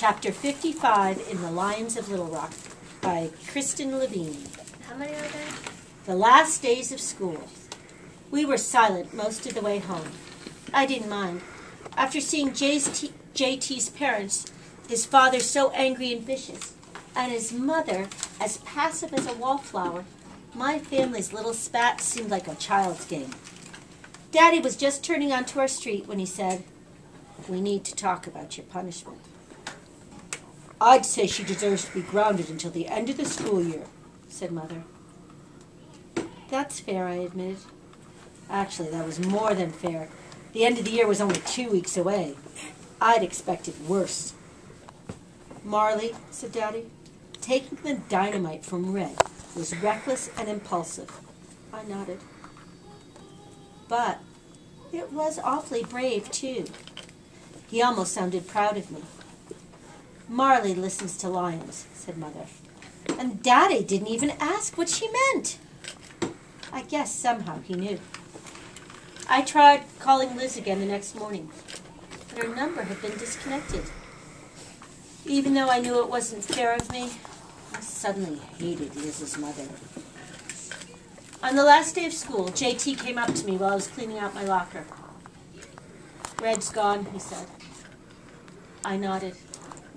Chapter 55 in The Lions of Little Rock by Kristin Levine. How many are there? The last days of school. We were silent most of the way home. I didn't mind. After seeing Jay's t- JT's parents, his father so angry and vicious, and his mother as passive as a wallflower, my family's little spat seemed like a child's game. Daddy was just turning onto our street when he said, We need to talk about your punishment. I'd say she deserves to be grounded until the end of the school year, said Mother. That's fair, I admitted. Actually, that was more than fair. The end of the year was only two weeks away. I'd expected worse. Marley, said Daddy, taking the dynamite from Red was reckless and impulsive. I nodded. But it was awfully brave, too. He almost sounded proud of me. Marley listens to lions, said Mother. And Daddy didn't even ask what she meant. I guess somehow he knew. I tried calling Liz again the next morning, but her number had been disconnected. Even though I knew it wasn't fair of me, I suddenly hated Liz's mother. On the last day of school, JT came up to me while I was cleaning out my locker. Red's gone, he said. I nodded.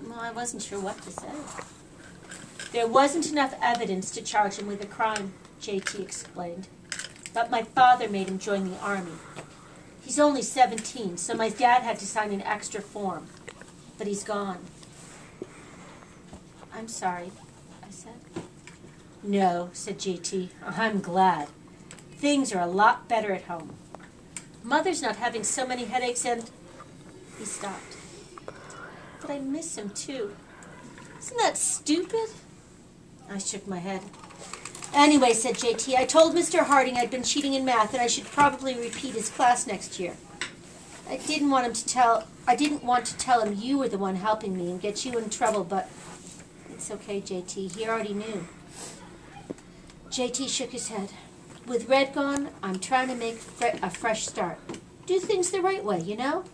Well, I wasn't sure what to say. There wasn't enough evidence to charge him with a crime, JT explained. But my father made him join the army. He's only 17, so my dad had to sign an extra form. But he's gone. I'm sorry, I said. No, said JT. I'm glad. Things are a lot better at home. Mother's not having so many headaches and. He stopped. But I miss him too. Isn't that stupid? I shook my head. Anyway, said JT, I told Mr. Harding I'd been cheating in math and I should probably repeat his class next year. I didn't want him to tell I didn't want to tell him you were the one helping me and get you in trouble, but it's okay, JT. He already knew. JT shook his head. With Red gone, I'm trying to make fre- a fresh start. Do things the right way, you know?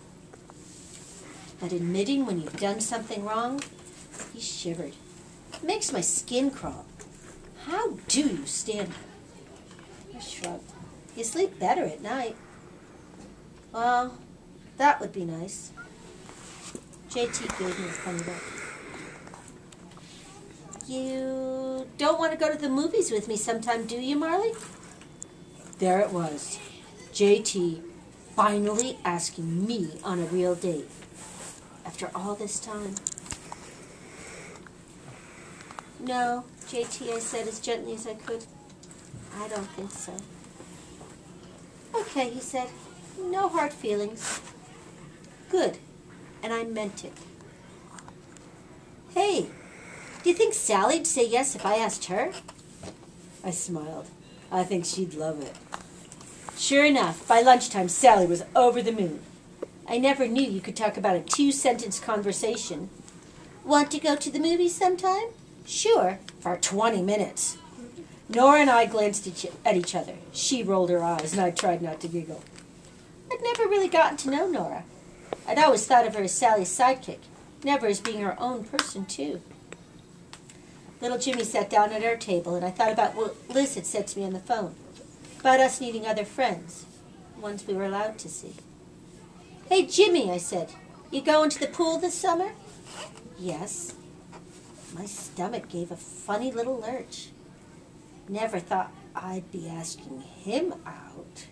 But admitting when you've done something wrong, he shivered. It makes my skin crawl. How do you stand it? I shrugged. You sleep better at night. Well, that would be nice. JT gave me a funny look. You don't want to go to the movies with me sometime, do you, Marley? There it was. JT finally asking me on a real date. After all this time. No, JT, I said as gently as I could. I don't think so. Okay, he said. No hard feelings. Good. And I meant it. Hey, do you think Sally'd say yes if I asked her? I smiled. I think she'd love it. Sure enough, by lunchtime, Sally was over the moon. I never knew you could talk about a two sentence conversation. Want to go to the movies sometime? Sure, for 20 minutes. Nora and I glanced at each other. She rolled her eyes, and I tried not to giggle. I'd never really gotten to know Nora. I'd always thought of her as Sally's sidekick, never as being her own person, too. Little Jimmy sat down at our table, and I thought about what Liz had said to me on the phone about us needing other friends, ones we were allowed to see. Hey, Jimmy, I said, you going to the pool this summer? Yes. My stomach gave a funny little lurch. Never thought I'd be asking him out.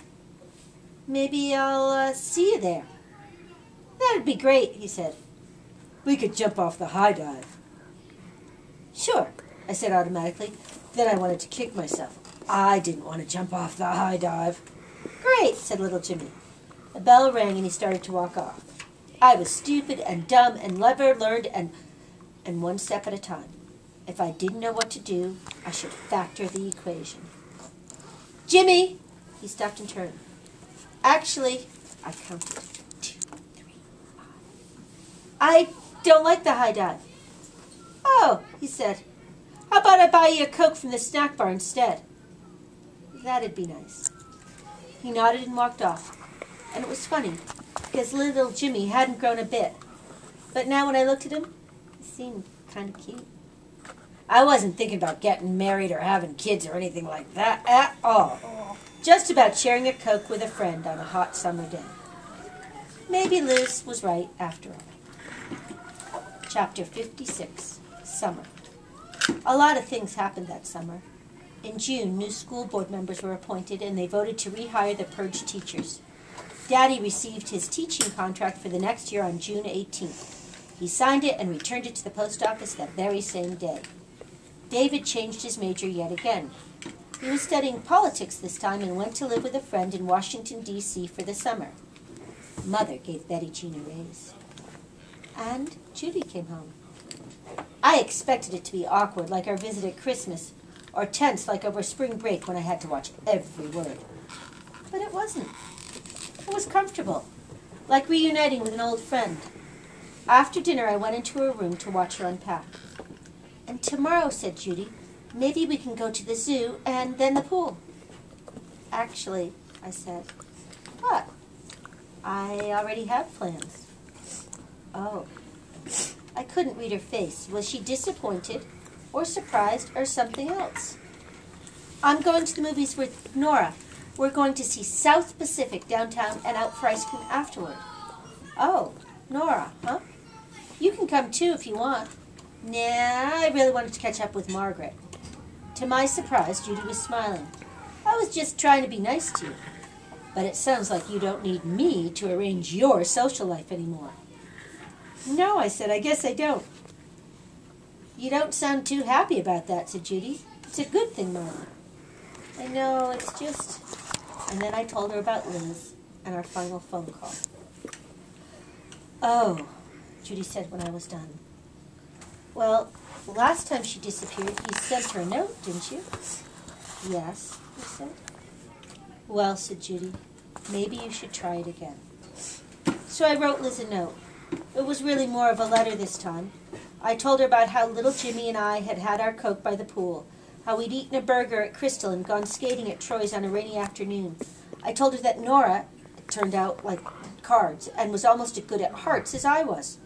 Maybe I'll uh, see you there. That'd be great, he said. We could jump off the high dive. Sure, I said automatically. Then I wanted to kick myself. I didn't want to jump off the high dive. Great, said little Jimmy. The bell rang and he started to walk off. I was stupid and dumb and never learned and and one step at a time. If I didn't know what to do, I should factor the equation. Jimmy! He stopped and turned. Actually, I counted. Two, three, five. I don't like the high dive. Oh, he said. How about I buy you a Coke from the snack bar instead? That'd be nice. He nodded and walked off. And it was funny, because little Jimmy hadn't grown a bit. But now when I looked at him, he seemed kind of cute. I wasn't thinking about getting married or having kids or anything like that at all. Just about sharing a Coke with a friend on a hot summer day. Maybe Liz was right after all. Chapter 56 Summer. A lot of things happened that summer. In June, new school board members were appointed and they voted to rehire the purged teachers. Daddy received his teaching contract for the next year on June 18th. He signed it and returned it to the post office that very same day. David changed his major yet again. He was studying politics this time and went to live with a friend in Washington, D.C. for the summer. Mother gave Betty Jean a raise. And Judy came home. I expected it to be awkward, like our visit at Christmas, or tense, like over spring break when I had to watch every word. But it wasn't. It was comfortable, like reuniting with an old friend. After dinner, I went into her room to watch her unpack. And tomorrow, said Judy, maybe we can go to the zoo and then the pool. Actually, I said, what? I already have plans. Oh. I couldn't read her face. Was she disappointed, or surprised, or something else? I'm going to the movies with Nora. We're going to see South Pacific downtown and out for ice cream afterward. Oh, Nora, huh? You can come too if you want. Nah, I really wanted to catch up with Margaret. To my surprise, Judy was smiling. I was just trying to be nice to you. But it sounds like you don't need me to arrange your social life anymore. No, I said, I guess I don't. You don't sound too happy about that, said Judy. It's a good thing, Mom. I know, it's just... And then I told her about Liz and our final phone call. Oh, Judy said when I was done. Well, last time she disappeared, you sent her a note, didn't you? Yes, he said. Well, said Judy, maybe you should try it again. So I wrote Liz a note. It was really more of a letter this time. I told her about how little Jimmy and I had had our Coke by the pool, how we'd eaten a burger at Crystal and gone skating at Troy's on a rainy afternoon. I told her that Nora, turned out like cards, and was almost as good at hearts as I was.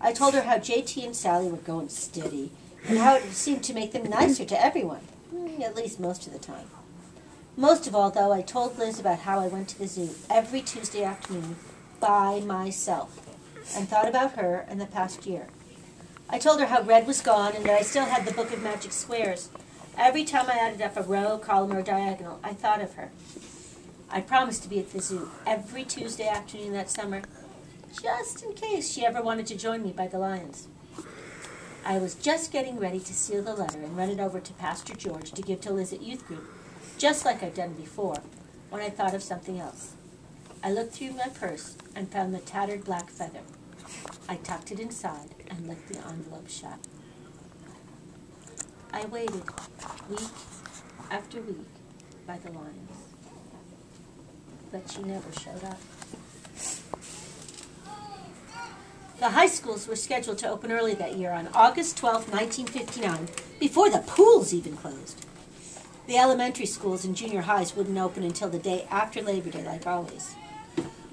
I told her how JT and Sally were going steady, and how it seemed to make them nicer to everyone, mm, at least most of the time. Most of all, though, I told Liz about how I went to the zoo every Tuesday afternoon by myself and thought about her and the past year. I told her how red was gone and that I still had the Book of Magic Squares. Every time I added up a row, column, or diagonal, I thought of her. I promised to be at the zoo every Tuesday afternoon that summer, just in case she ever wanted to join me by the lions. I was just getting ready to seal the letter and run it over to Pastor George to give to Liz at youth group, just like I'd done before, when I thought of something else. I looked through my purse and found the tattered black feather. I tucked it inside and left the envelope shut. I waited week after week by the lions, but she never showed up. The high schools were scheduled to open early that year on August 12, 1959, before the pools even closed. The elementary schools and junior highs wouldn't open until the day after Labor Day, like always.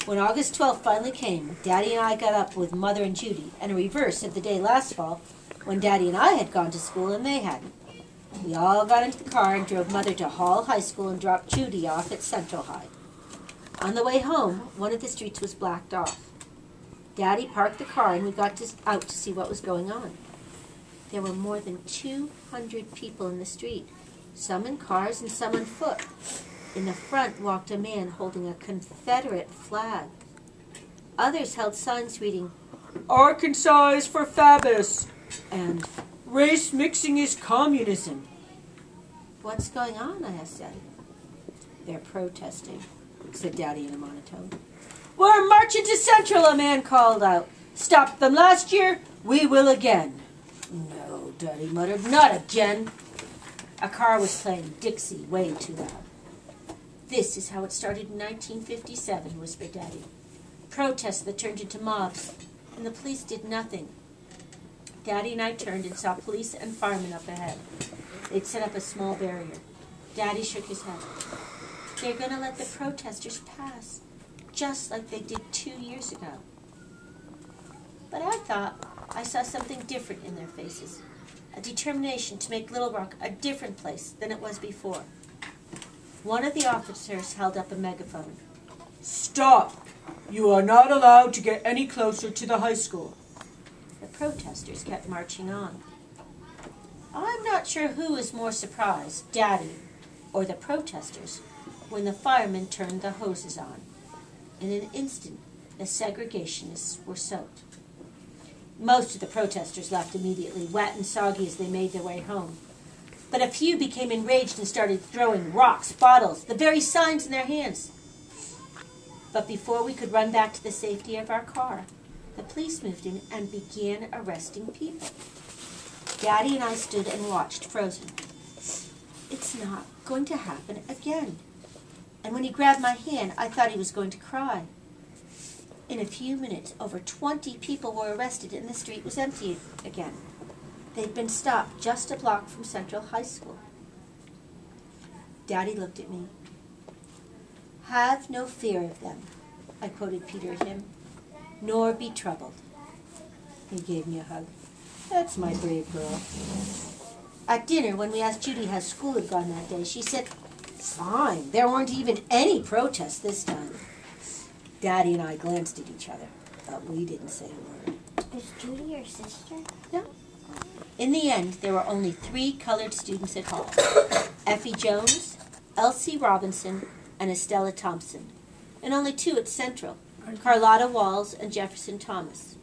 When August 12th finally came, Daddy and I got up with Mother and Judy, and a reverse of the day last fall, when Daddy and I had gone to school and they hadn't. We all got into the car and drove Mother to Hall High School and dropped Judy off at Central High. On the way home, one of the streets was blacked off. Daddy parked the car and we got to, out to see what was going on. There were more than 200 people in the street, some in cars and some on foot. In the front walked a man holding a Confederate flag. Others held signs reading, Arkansas is for Faubus, and Race mixing is communism. What's going on? I asked Daddy. They're protesting, said Daddy in a monotone. We're marching to Central, a man called out. Stopped them last year, we will again. No, Daddy muttered, not again. A car was playing Dixie way too loud. This is how it started in 1957, whispered Daddy. Protests that turned into mobs, and the police did nothing. Daddy and I turned and saw police and firemen up ahead. They'd set up a small barrier. Daddy shook his head. They're going to let the protesters pass, just like they did two years ago. But I thought, I saw something different in their faces a determination to make Little Rock a different place than it was before. One of the officers held up a megaphone. Stop! You are not allowed to get any closer to the high school. Protesters kept marching on. I'm not sure who was more surprised, Daddy or the protesters, when the firemen turned the hoses on. In an instant, the segregationists were soaked. Most of the protesters left immediately, wet and soggy as they made their way home. But a few became enraged and started throwing rocks, bottles, the very signs in their hands. But before we could run back to the safety of our car, the police moved in and began arresting people. Daddy and I stood and watched, frozen. It's not going to happen again. And when he grabbed my hand, I thought he was going to cry. In a few minutes, over 20 people were arrested and the street was empty again. They'd been stopped just a block from Central High School. Daddy looked at me. Have no fear of them, I quoted Peter him, nor be troubled. He gave me a hug. That's my brave girl. At dinner, when we asked Judy how school had gone that day, she said, Fine. There weren't even any protests this time. Daddy and I glanced at each other, but we didn't say a word. Is Judy your sister? No. In the end, there were only three colored students at Hall Effie Jones, Elsie Robinson, and Estella Thompson, and only two at Central Carlotta Walls and Jefferson Thomas.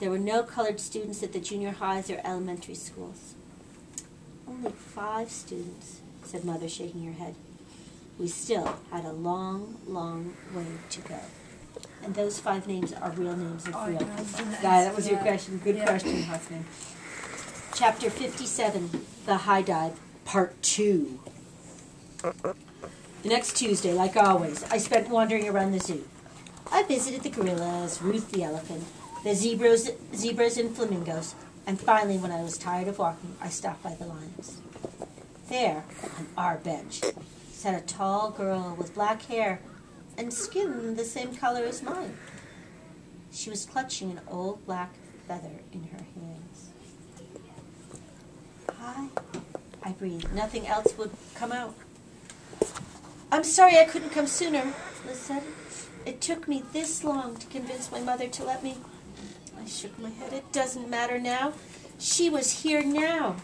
There were no colored students at the junior highs or elementary schools. Only five students, said Mother, shaking her head. We still had a long, long way to go. And those five names are real names of Oh, real yeah, I was people. that was your question. Good Yeah. question, Huffman. Chapter 57, The High Dive, Part 2. The next Tuesday, like always, I spent wandering around the zoo. I visited the gorillas, Ruth the elephant, the zebras, zebras and flamingos, and finally, when I was tired of walking, I stopped by the lions. There, on our bench, sat a tall girl with black hair and skin the same color as mine. She was clutching an old black feather in her hands. Hi, I breathed. Nothing else would come out. I'm sorry I couldn't come sooner, Liz said. It took me this long to convince my mother to let me. I shook my head. It doesn't matter now. She was here now.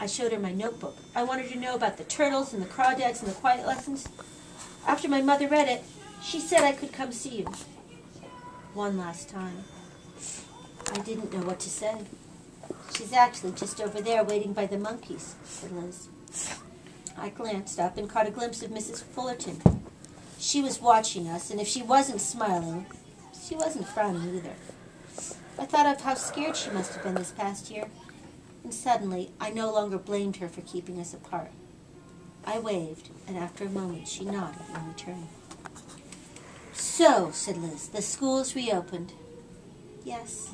I showed her my notebook. I wanted to know about the turtles and the crawdads and the quiet lessons. After my mother read it, she said I could come see you. One last time. I didn't know what to say. She's actually just over there waiting by the monkeys, said Liz. I glanced up and caught a glimpse of Mrs. Fullerton. She was watching us, and if she wasn't smiling, she wasn't frowning either. I thought of how scared she must have been this past year, and suddenly I no longer blamed her for keeping us apart. I waved, and after a moment she nodded in return. So, said Liz, the school's reopened. Yes.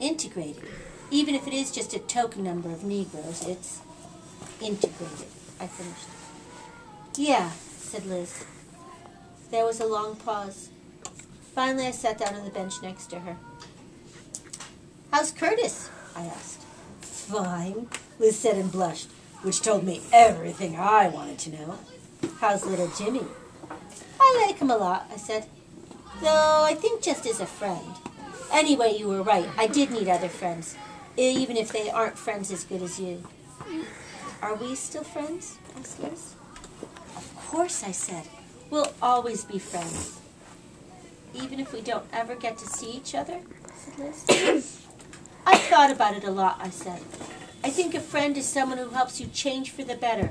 Integrated. Even if it is just a token number of Negroes, it's integrated. I finished. Yeah, said Liz. There was a long pause. Finally, I sat down on the bench next to her. How's Curtis? I asked. Fine, Liz said and blushed, which told me everything I wanted to know. How's little Jimmy? I like him a lot, I said. Though I think just as a friend. Anyway, you were right. I did need other friends, even if they aren't friends as good as you. Are we still friends? asked Liz. Of course, I said. We'll always be friends. Even if we don't ever get to see each other? said Liz. I've thought about it a lot, I said. I think a friend is someone who helps you change for the better.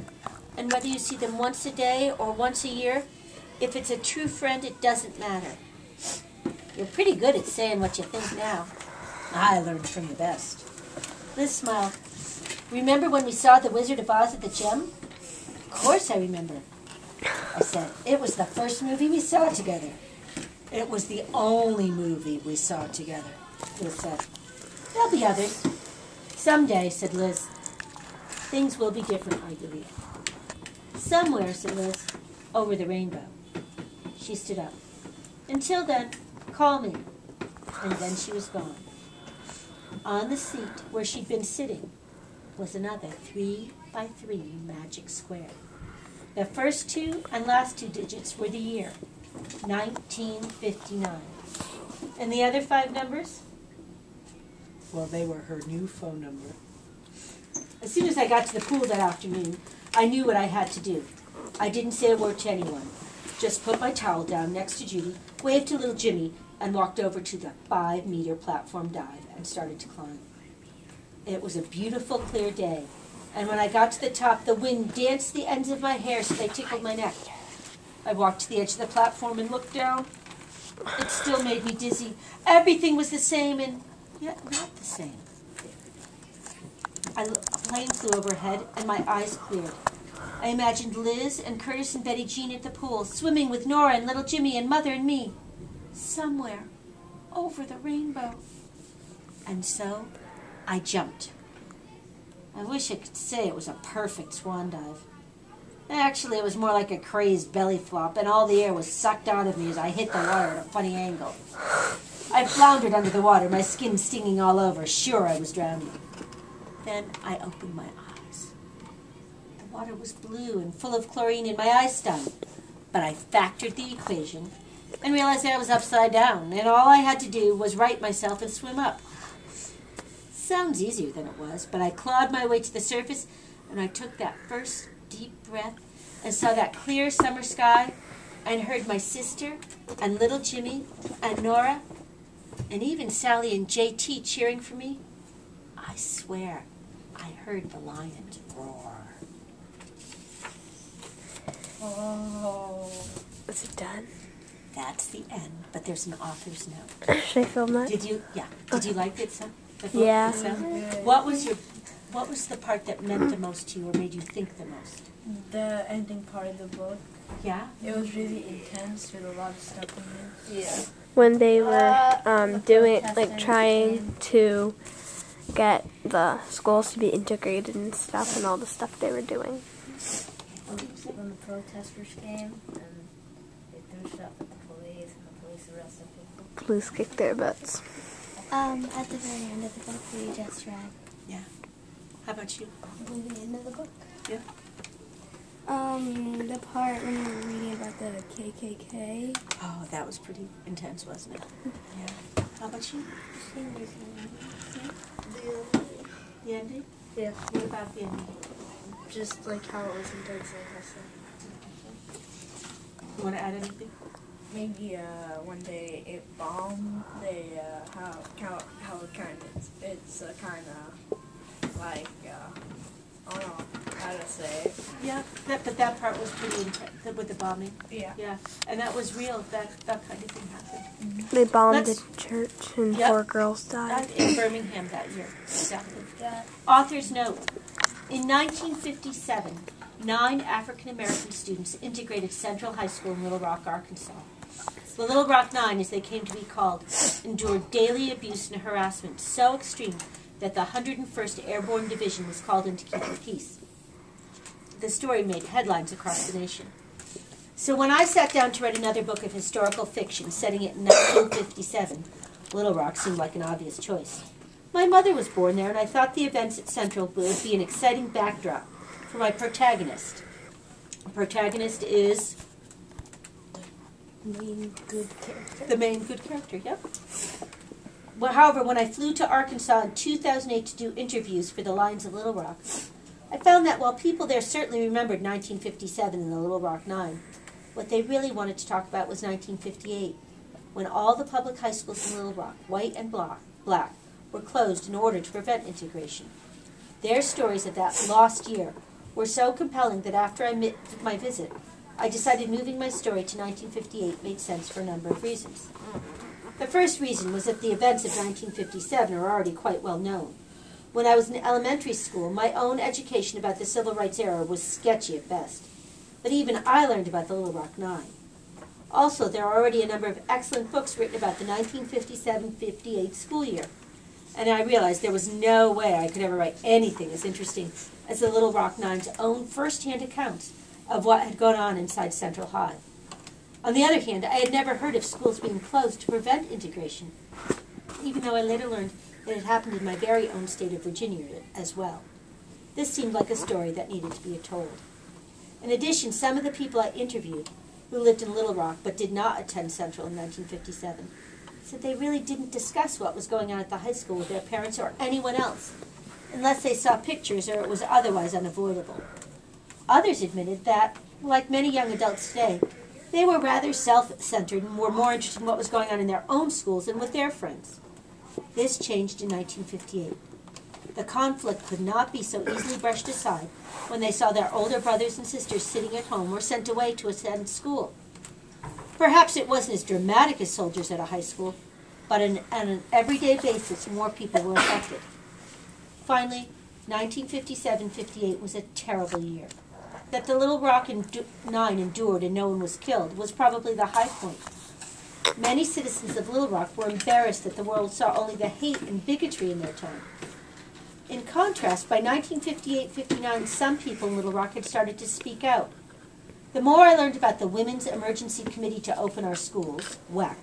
And whether you see them once a day or once a year, if it's a true friend, it doesn't matter. You're pretty good at saying what you think now. I learned from the best. Liz smiled. Remember when we saw The Wizard of Oz at the gym? Of course I remember. I said, it was the first movie we saw together. It was the only movie we saw together, Liz said. There'll be others. Someday, said Liz. Things will be different, I believe. Somewhere, said Liz, over the rainbow. She stood up. Until then, call me. And then she was gone. On the seat where she'd been sitting was another three by three magic square. The first two and last two digits were the year, 1959. And the other five numbers? Well, they were her new phone number. As soon as I got to the pool that afternoon, I knew what I had to do. I didn't say a word to anyone. Just put my towel down next to Judy, waved to little Jimmy, and walked over to the five meter platform dive and started to climb. It was a beautiful, clear day, and when I got to the top, the wind danced the ends of my hair so they tickled my neck. I walked to the edge of the platform and looked down. It still made me dizzy. Everything was the same and yet not the same. I, a plane flew overhead and my eyes cleared. I imagined Liz and Curtis and Betty Jean at the pool, swimming with Nora and little Jimmy and Mother and me, somewhere over the rainbow. And so I jumped. I wish I could say it was a perfect swan dive. Actually, it was more like a crazed belly flop, and all the air was sucked out of me as I hit the water at a funny angle. I floundered under the water, my skin stinging all over, sure I was drowning. Then I opened my eyes. The water was blue and full of chlorine, and my eyes stung. But I factored the equation and realized I was upside down, and all I had to do was right myself and swim up. Sounds easier than it was, but I clawed my way to the surface, and I took that first deep breath and saw that clear summer sky and heard my sister and little Jimmy and Nora and even Sally and JT cheering for me. I swear I heard the lions roar. Oh. Is it done? That's the end, but there's an author's note. Should I film that? Did you? Yeah. Did you like it? Book Yeah. itself? What was your? What was the part that meant the most to you, or made you think the most? The ending part of the book, Yeah. it was really intense with a lot of stuff in it. Yeah. When they were um, the doing, like, trying to get the schools to be integrated and stuff, and all the stuff they were doing. What did you say? When the protesters came and they threw stuff at the police and the police arrested people. Police kicked their butts. Um, at the very end of the book that we just read. Yeah. How about you? The end of the book. Yeah. Um, the part when you were reading about the KKK. Oh, that was pretty intense, wasn't it? Yeah. How about you? The ending? Yeah. What about the ending? Just like how it was intense, like I said. You want to add anything? Maybe uh, one day it bombed. They uh, how how how it kind of it's uh, kind of like uh, I don't know how to say it. Yeah. That, but that part was pretty intense with the bombing. Yeah. Yeah. And that was real. That that kind of thing happened. They bombed Let's- a church and Yep. four girls died. in Birmingham that year. Exactly. Yeah. Author's note. In 1957, nine African American students integrated Central High School in Little Rock, Arkansas. The Little Rock Nine, as they came to be called, endured daily abuse and harassment so extreme that the 101st Airborne Division was called in to keep the peace. The story made headlines across the nation. So when I sat down to write another book of historical fiction setting it in 1957, Little Rock seemed like an obvious choice. My mother was born there, and I thought the events at Central would be an exciting backdrop for my protagonist. The protagonist is Main good character. the main good character, yep. Well, however, when I flew to Arkansas in 2008 to do interviews for the Lions of Little Rock, I found that while people there certainly remembered 1957 and the Little Rock Nine, what they really wanted to talk about was 1958, when all the public high schools in Little Rock, white and black, black, were closed in order to prevent integration. Their stories of that lost year were so compelling that after I mi- my visit, I decided moving my story to 1958 made sense for a number of reasons. The first reason was that the events of 1957 are already quite well known. When I was in elementary school, my own education about the civil rights era was sketchy at best. But even I learned about the Little Rock Nine. Also, there are already a number of excellent books written about the 1957-58 school year. And I realized there was no way I could ever write anything as interesting as the Little Rock Nine's own first-hand accounts of what had gone on inside Central High. On the other hand, I had never heard of schools being closed to prevent integration. even though I later learned it happened in my very own state of Virginia as well. This seemed like a story that needed to be told. In addition, some of the people I interviewed who lived in Little Rock but did not attend Central in 1957 said they really didn't discuss what was going on at the high school with their parents or anyone else, unless they saw pictures or it was otherwise unavoidable. Others admitted that, like many young adults today, they were rather self centered and were more interested in what was going on in their own schools and with their friends. This changed in 1958. The conflict could not be so easily brushed aside when they saw their older brothers and sisters sitting at home or sent away to attend school. Perhaps it wasn't as dramatic as soldiers at a high school, but on an everyday basis, more people were affected. Finally, 1957-58 was a terrible year. That the Little Rock Nine endured and no one was killed was probably the high point. Many citizens of Little Rock were embarrassed that the world saw only the hate and bigotry in their time. In contrast, by 1958-59, some people in Little Rock had started to speak out. The more I learned about the Women's Emergency Committee to Open Our Schools, WEC,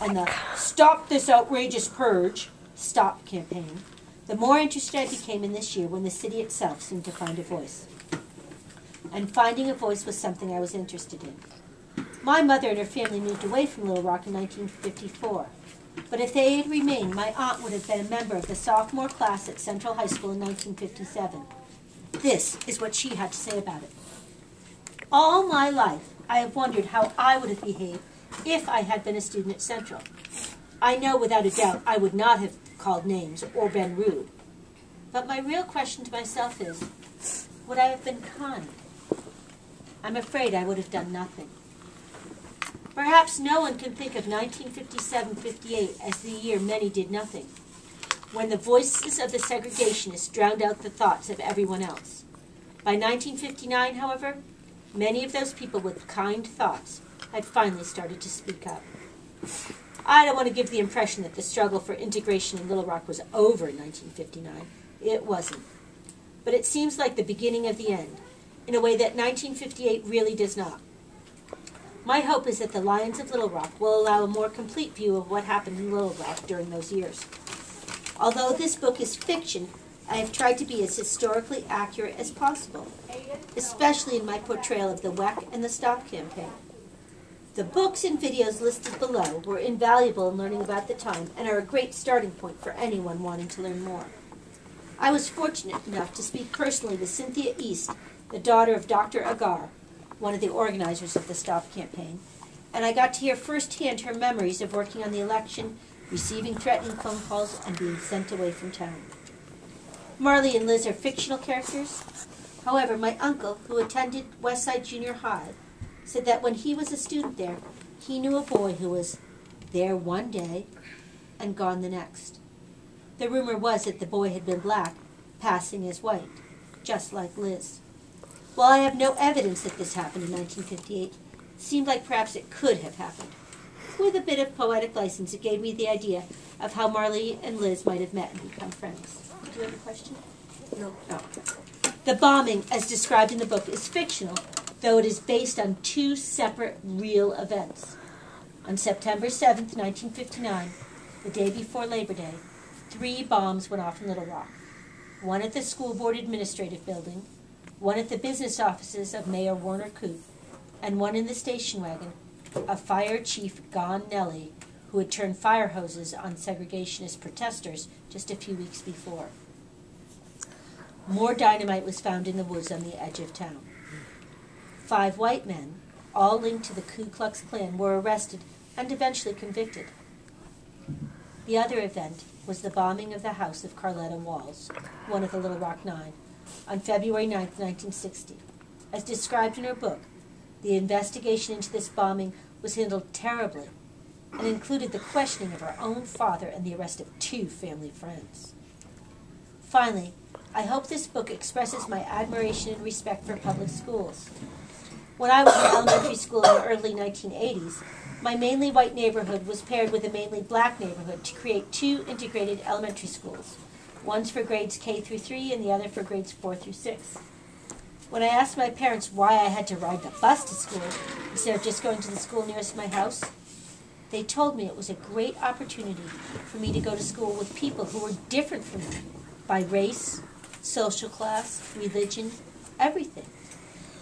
and the Stop This Outrageous Purge, STOP campaign, the more interested I became in this year when the city itself seemed to find a voice. And finding a voice was something I was interested in. My mother and her family moved away from Little Rock in 1954. But if they had remained, my aunt would have been a member of the sophomore class at Central High School in 1957. This is what she had to say about it. All my life, I have wondered how I would have behaved if I had been a student at Central. I know without a doubt I would not have called names or been rude. But my real question to myself is would I have been kind? I'm afraid I would have done nothing. Perhaps no one can think of 1957 58 as the year many did nothing, when the voices of the segregationists drowned out the thoughts of everyone else. By 1959, however, many of those people with kind thoughts had finally started to speak up. I don't want to give the impression that the struggle for integration in Little Rock was over in 1959. It wasn't. But it seems like the beginning of the end, in a way that 1958 really does not. My hope is that the Lions of Little Rock will allow a more complete view of what happened in Little Rock during those years. Although this book is fiction, I have tried to be as historically accurate as possible, especially in my portrayal of the WEC and the STOP campaign. The books and videos listed below were invaluable in learning about the time and are a great starting point for anyone wanting to learn more. I was fortunate enough to speak personally with Cynthia East, the daughter of Dr. Agar, one of the organizers of the Stop campaign, and I got to hear firsthand her memories of working on the election, receiving threatening phone calls, and being sent away from town. Marley and Liz are fictional characters. However, my uncle, who attended Westside Junior High, said that when he was a student there, he knew a boy who was there one day and gone the next. The rumor was that the boy had been black, passing as white, just like Liz. While I have no evidence that this happened in 1958, it seemed like perhaps it could have happened. With a bit of poetic license, it gave me the idea of how Marley and Liz might have met and become friends. Do you have a question? No. Oh. The bombing, as described in the book, is fictional, though it is based on two separate real events. On September 7th, 1959, the day before Labor Day, three bombs went off in Little Rock. One at the school board administrative building, one at the business offices of Mayor Werner Knoop, and one in the station wagon of Fire Chief Gann Nalley, who had turned fire hoses on segregationist protesters just a few weeks before. More dynamite was found in the woods on the edge of town. Five white men, all linked to the Ku Klux Klan, were arrested and eventually convicted. The other event was the bombing of the house of Carlotta Walls, one of the Little Rock Nine, on February 9, 1960. As described in her book, the investigation into this bombing was handled terribly and included the questioning of her own father and the arrest of two family friends. Finally, I hope this book expresses my admiration and respect for public schools. When I was in elementary school in the early 1980s, my mainly white neighborhood was paired with a mainly black neighborhood to create two integrated elementary schools. One's for grades K through 3 and the other for grades 4 through 6. When I asked my parents why I had to ride the bus to school instead of just going to the school nearest my house, They told me it was a great opportunity for me to go to school with people who were different from me by race, social class, religion, everything.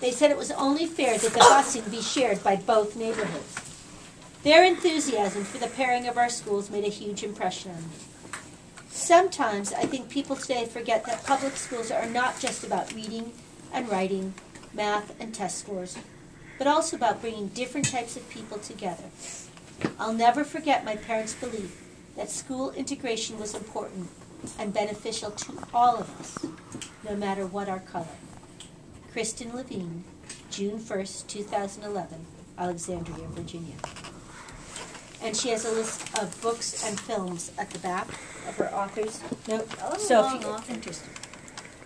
They said it was only fair that the busing be shared by both neighborhoods. Their enthusiasm for the pairing of our schools made a huge impression on me. Sometimes I think people today forget that public schools are not just about reading and writing, math and test scores, but also about bringing different types of people together. I'll never forget my parents' belief that school integration was important and beneficial to all of us, no matter what our color. Kristin Levine, June 1st, 2011, Alexandria, Virginia. And she has a list of books and films at the back of her authors. Nope. Oh, that So long if you're author.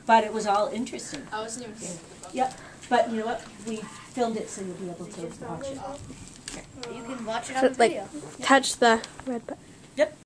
But it was all interesting. I wasn't even here. Yep. But you know what? We filmed it so you'll be able to watch it. You can watch it on So, the like, video. touch the red button. Yep.